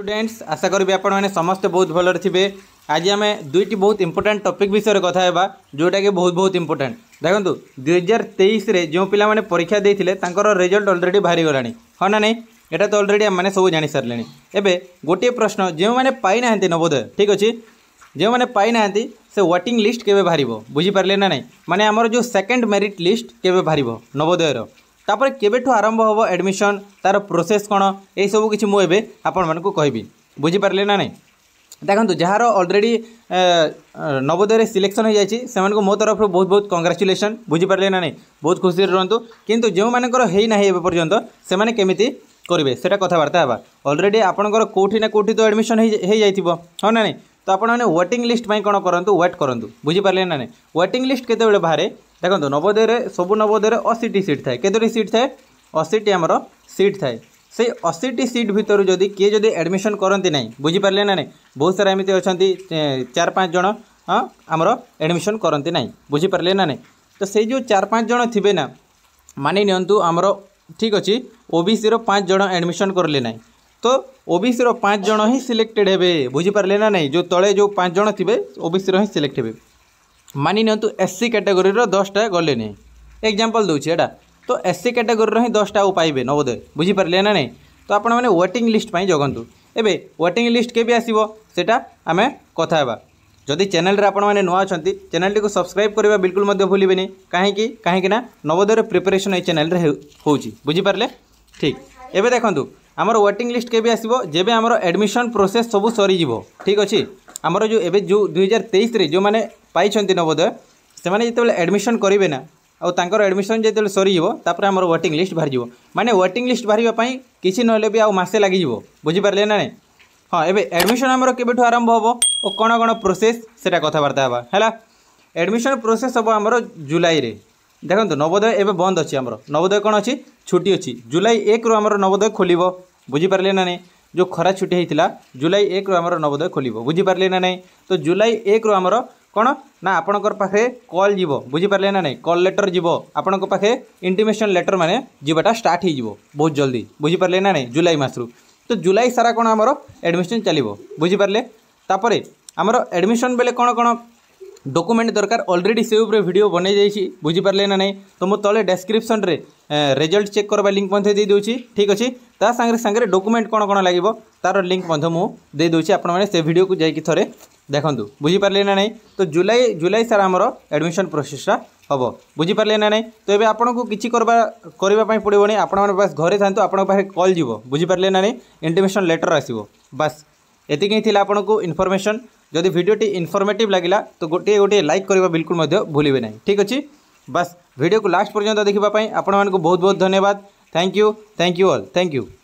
students आशा करी आपने समस्त बहुत भल रहे आज आम दुईट बहुत इंपोर्टाट टपिक विषय में कथा जोटा कि बहुत बहुत इंपोर्टां देखो दुई हजार तेईस जो पाने परीक्षा देते रेजल्ट अलरेडी बाहरी गला हाँ ना नहीं यहाँ तो अलरेडी आम सब जा सारे एवं गोटे प्रश्न जो मैंने पाईना नवोदय ठीक अच्छे जो मैंने पाईना से वाटिंग लिस्ट के बाहर बुझीपारे ना ना मैंने आमर जो सेकेंड मेरीट लिस्ट के नवोदय नवोदयर ତାପରେ କେବେଠୁ ଆରମ୍ଭ ହେବ ଆଡ଼ମିସନ୍ ତା'ର ପ୍ରୋସେସ୍ କ'ଣ ଏସବୁ କିଛି ମୁଁ ଏବେ ଆପଣମାନଙ୍କୁ କହିବି ବୁଝିପାରିଲେ ନା ନାହିଁ ଦେଖନ୍ତୁ ଯାହାର ଅଲରେଡ଼ି ନବୋଦୟରେ ସିଲେକ୍ସନ୍ ହୋଇଯାଇଛି ସେମାନଙ୍କୁ ମୋ ତରଫରୁ ବହୁତ ବହୁତ କଂଗ୍ରାଚୁଲେସନ୍ ବୁଝିପାରିଲେ ନା ନାହିଁ ବହୁତ ଖୁସିରେ ରୁହନ୍ତୁ କିନ୍ତୁ ଯେଉଁମାନଙ୍କର ହେଇନାହିଁ ଏବେ ପର୍ଯ୍ୟନ୍ତ ସେମାନେ କେମିତି କରିବେ ସେଇଟା କଥାବାର୍ତ୍ତା ହେବା ଅଲରେଡ଼ି ଆପଣଙ୍କର କେଉଁଠି ନା କେଉଁଠି ତ ଆଡ଼ମିସନ୍ ହେଇଯାଇଥିବ ହଁ ନା ନାହିଁ ଆପଣମାନେ ୱେଟିଂ ଲିଷ୍ଟ ପାଇଁ କ'ଣ କରନ୍ତୁ ୱେଟ୍ କରନ୍ତୁ ବୁଝିପାରିଲେ ନା ନାହିଁ ୱେଟିଂ ଲିଷ୍ଟ କେତେବେଳେ ବାହାରେ ଦେଖନ୍ତୁ ନବୋଦୟରେ ସବୁ ନବୋଦୟରେ ଅଶୀଟି ସିଟ୍ ଥାଏ କେତୋଟି ସିଟ୍ ଥାଏ ଅଶୀଟି ଆମର ସିଟ୍ ଥାଏ সেই অশীটি সিট ভিতর যদি কি যদি আডমিশন করতে না বুঝিপারে না বহু সারা এমনি অনেক চার পাঁচ জন হ্যাঁ আমার আডমিশন করতে না বুঝিপারে না তো সেই যে চার পাঁচ জন থিবে না মানি নিউ আমার ঠিক অছি ওবিসি পাঁচ জন আডমিশন করলে না तो ओबीसी पाँच जन ही सिलेक्टेड हे बुझिपारे ना नहीं जो तले जो पाँच जन थे ओबीसी ही सिलेक्ट हे मानि एस सी कैटेगोरी दसटा गले ना एक्जामपल दूसरी एटा तो एस सी कैटेगोरीर ही दसटा पाइबे नवोदय बुझिपारे ना ना तो आप वेटिंग लिस्ट पर जगंतु एवं व्वेटिंग लिस्ट के भी आम कथा जदि चेल आपने नुआ अच्छा चैनल टी सब्सक्राइब करने बिल्कुल भूलें कहीं कहीं नवोदय प्रिपेरेसन ये चेल हो बुझिपारे ठीक एवं देखूँ আমার ওয়েটিং লিস্ট কেবে আসব যেবে আমার এডমিশন প্রোসেস সবু সরিযোগ ঠিক আছে আমার যে এবে যে দুই হাজার তেইশে যে পাই নবোদয় সে যেতবে এডমিশন করবে না ଆଉ ତାଙ୍କର ଆଡ଼ମିସନ୍ ଯେତେବେଳେ ସରିଯିବ ତାପରେ ଆମର ୱେଟିଂ ଲିଷ୍ଟ ବାହାରିଯିବ ମାନେ ୱେଟିଂ ଲିଷ୍ଟ ବାହାରିବା ପାଇଁ କିଛି ନହେଲେ ବି ଆଉ ମାସେ ଲାଗିଯିବ ବୁଝିପାରିଲେ ନା ନାହିଁ ହଁ ଏବେ ଆଡ଼ମିସନ୍ ଆମର କେବେଠୁ ଆରମ୍ଭ ହେବ ଓ କ'ଣ କ'ଣ ପ୍ରୋସେସ୍ ସେଇଟା କଥାବାର୍ତ୍ତା ହେବା ହେଲା ଆଡ଼ମିସନ୍ ପ୍ରୋସେସ୍ ହେବ ଆମର ଜୁଲାଇରେ ଦେଖନ୍ତୁ ନବୋଦୟ ଏବେ ବନ୍ଦ ଅଛି ଆମର ନବୋଦୟ କ'ଣ ଅଛି छुट्टी अच्छी जुलाई एक रु आम नवोदय खोल बुझिपारे ना नहीं जो खरा छुट्टी होता जुलाई एक रु आम नवोदय खोल बुझिपारे ना ना तो जुलाई एक रु आम कौन ना आपण कल जी बुझीपारे ना ना कल लेटर जीव आपे इंटिमेसन लेटर मैंने जीवाटा स्टार्ट बहुत जल्दी बुझीपारे ना ना जुलाई मस रु तो जुलाई सारा कौन आम एडमिशन चलो बुझीपारे आमर एडमिशन बेले कौन कौन ডকুমেন্ট দরকার অলরেডি সে উপরে ভিডিও বনাই যাইছি বুঝিপারে না নাই তো মো তলে ডেসক্রিপশনরে রেজল্ট চেক করবা লিঙ্ক মধ্যে দিয়ে দেছি ঠিক আছে তা সাংরে সাংরে ডকুমেন্ট কোণ কোণ লাগিব তার লিঙ্ক মধ্যে মু দিয়ে দেছি আপনার সে ভিডিওকে যাই থরে দেখুন বুঝিপারে না নাই তো জুলাই জুলাই সারা আমার আডমিশন প্রোসেসটা হব বুঝিপারে না নাই তো এবে আপনার কিছু করবা করা পড়বনি আপনার বাস ঘরে থাকে আপনার পাখে কল যাব বুঝিপারে না নাই ইন্টিমেশন লেটর আসব বাস एति आपको इनफर्मेशन जदि भिडी इनफर्मेट लगला तो गोटे गोटे लाइक करवा बिल्कुल भूलि ठीक अच्छे बास भिडियो को लास्ट पर्यटन देखापी आपण बहुत बहुत धन्यवाद thank you thank you all thank you